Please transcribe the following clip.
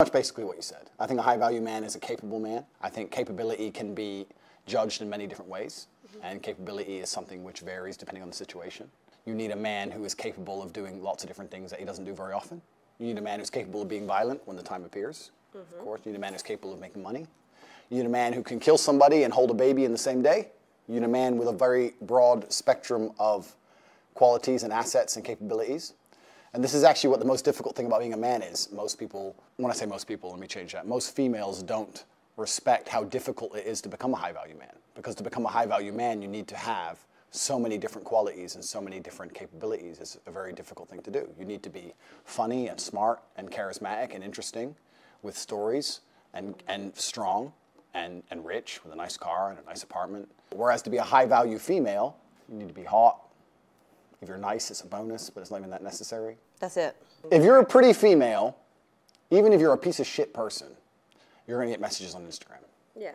much basically what you said. I think a high value man is a capable man. I think capability can be judged in many different ways, mm-hmm. and capability is something which varies depending on the situation. You need a man who is capable of doing lots of different things that he doesn't do very often. You need a man who's capable of being violent when the time appears. Of mm-hmm. course, you need a man who's capable of making money. You need a man who can kill somebody and hold a baby in the same day. You need a man with a very broad spectrum of qualities and assets and capabilities. And this is actually what the most difficult thing about being a man is. Most people, when I say most people, let me change that. Most females don't respect how difficult it is to become a high value man. Because to become a high value man, you need to have so many different qualities and so many different capabilities. It's a very difficult thing to do. You need to be funny and smart and charismatic and interesting with stories and, and strong and, and rich with a nice car and a nice apartment. Whereas to be a high value female, you need to be hot. If you're nice, it's a bonus, but it's not even that necessary. That's it. If you're a pretty female, even if you're a piece of shit person, you're gonna get messages on Instagram. Yeah.